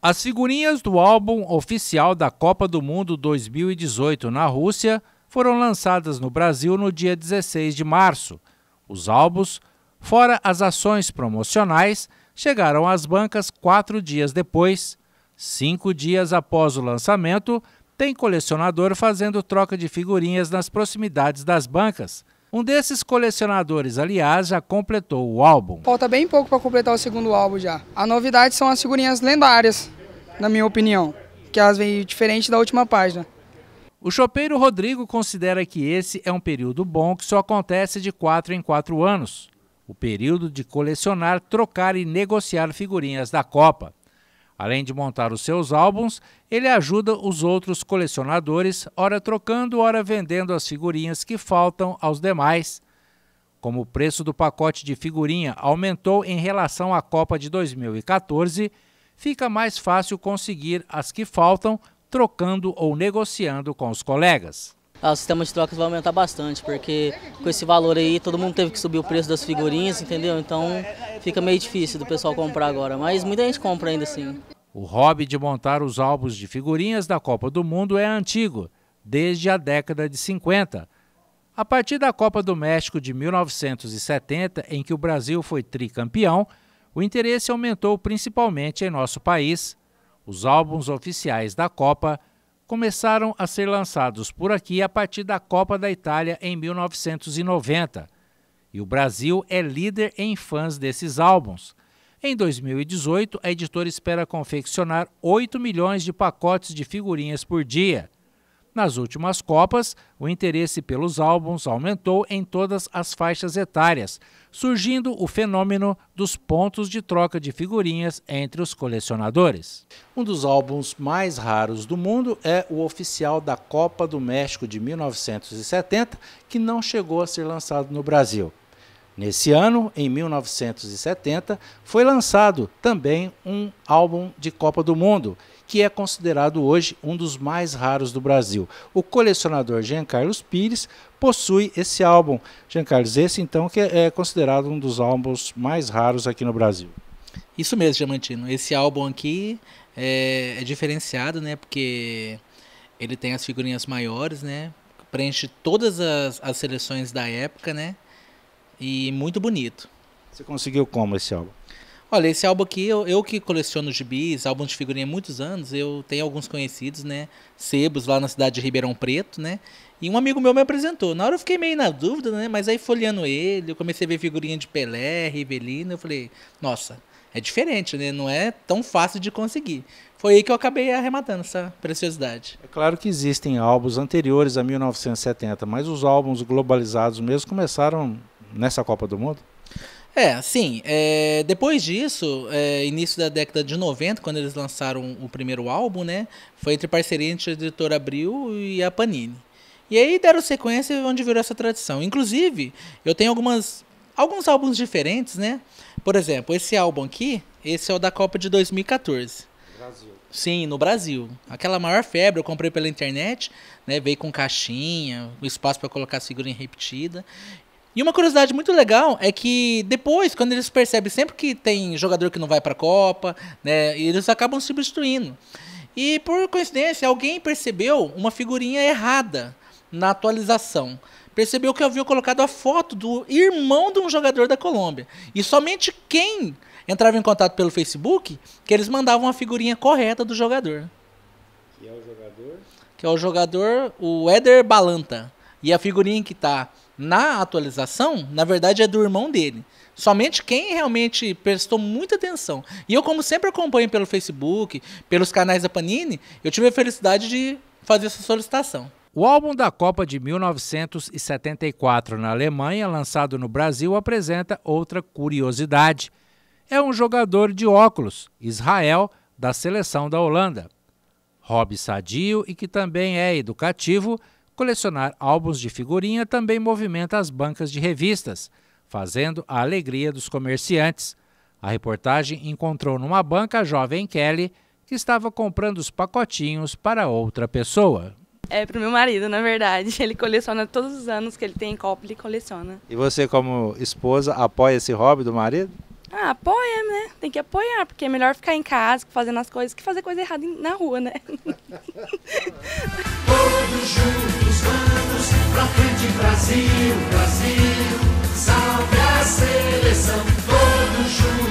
As figurinhas do álbum oficial da Copa do Mundo 2018 na Rússia foram lançadas no Brasil no dia 16 de março. Os álbuns, fora as ações promocionais, chegaram às bancas quatro dias depois. Cinco dias após o lançamento, tem colecionador fazendo troca de figurinhas nas proximidades das bancas. Um desses colecionadores, aliás, já completou o álbum. Falta bem pouco para completar o segundo álbum já. A novidade são as figurinhas lendárias, na minha opinião, que elas vêm diferente da última página. O chopeiro Rodrigo considera que esse é um período bom que só acontece de 4 em 4 anos. O período de colecionar, trocar e negociar figurinhas da Copa. Além de montar os seus álbuns, ele ajuda os outros colecionadores, ora trocando, ora vendendo as figurinhas que faltam aos demais. Como o preço do pacote de figurinha aumentou em relação à Copa de 2014, fica mais fácil conseguir as que faltam trocando ou negociando com os colegas. Ah, o sistema de trocas vai aumentar bastante, porque com esse valor aí todo mundo teve que subir o preço das figurinhas, entendeu? Então fica meio difícil do pessoal comprar agora, mas muita gente compra ainda assim. O hobby de montar os álbuns de figurinhas da Copa do Mundo é antigo, desde a década de 50. A partir da Copa do México de 1970, em que o Brasil foi tricampeão, o interesse aumentou principalmente em nosso país. Os álbuns oficiais da Copa começaram a ser lançados por aqui a partir da Copa da Itália em 1990. E o Brasil é líder em fãs desses álbuns. Em 2018, a editora espera confeccionar 8 milhões de pacotes de figurinhas por dia. Nas últimas Copas, o interesse pelos álbuns aumentou em todas as faixas etárias, surgindo o fenômeno dos pontos de troca de figurinhas entre os colecionadores. Um dos álbuns mais raros do mundo é o oficial da Copa do México de 1970, que não chegou a ser lançado no Brasil. Nesse ano, em 1970, foi lançado também um álbum de Copa do Mundo, que é considerado hoje um dos mais raros do Brasil. O colecionador Jean Carlos Pires possui esse álbum. Jean Carlos, esse então que é considerado um dos álbuns mais raros aqui no Brasil. Isso mesmo, Diamantino. Esse álbum aqui é, é diferenciado, né? Porque ele tem as figurinhas maiores, né? Preenche todas as, as seleções da época, né? e muito bonito. Você conseguiu como esse álbum? Olha, esse álbum aqui, eu, eu que coleciono gibis, álbum de figurinha há muitos anos, eu tenho alguns conhecidos, né? Sebos lá na cidade de Ribeirão Preto, né? E um amigo meu me apresentou. Na hora eu fiquei meio na dúvida, né? Mas aí folheando ele, eu comecei a ver figurinha de Pelé, Rivelino, eu falei, nossa, é diferente, né? Não é tão fácil de conseguir. Foi aí que eu acabei arrematando essa preciosidade. É claro que existem álbuns anteriores a 1970, mas os álbuns globalizados mesmo começaram nessa Copa do Mundo? É, sim. É, depois disso, é, início da década de 90, quando eles lançaram o primeiro álbum, né? Foi entre parceria entre a editora Abril e a Panini. E aí deram sequência onde virou essa tradição. Inclusive, eu tenho algumas, alguns álbuns diferentes, né? Por exemplo, esse álbum aqui, esse é o da Copa de 2014. Brasil. Sim, no Brasil. Aquela maior febre, eu comprei pela internet, né? Veio com caixinha, o espaço para colocar a figurinha repetida. E uma curiosidade muito legal é que depois, quando eles percebem sempre que tem jogador que não vai para a Copa, né, eles acabam substituindo. E por coincidência, alguém percebeu uma figurinha errada na atualização. Percebeu que havia colocado a foto do irmão de um jogador da Colômbia. E somente quem entrava em contato pelo Facebook, que eles mandavam a figurinha correta do jogador. Que é o jogador? Que é o jogador, o Éder Balanta. E a figurinha que está na atualização, na verdade, é do irmão dele. Somente quem realmente prestou muita atenção. E eu, como sempre acompanho pelo Facebook, pelos canais da Panini, eu tive a felicidade de fazer essa solicitação. O álbum da Copa de 1974 na Alemanha, lançado no Brasil, apresenta outra curiosidade. É um jogador de óculos, Israel, da seleção da Holanda. Hobby sadio e que também é educativo, Colecionar álbuns de figurinha também movimenta as bancas de revistas, fazendo a alegria dos comerciantes. A reportagem encontrou numa banca a jovem Kelly, que estava comprando os pacotinhos para outra pessoa. É para o meu marido, na verdade. Ele coleciona todos os anos que ele tem copo, ele coleciona. E você, como esposa, apoia esse hobby do marido? Ah, apoia, né? Tem que apoiar, porque é melhor ficar em casa fazendo as coisas que fazer coisa errada na rua, né? Todo pra frente, Brasil, Brasil. Salve a seleção, todos juntos.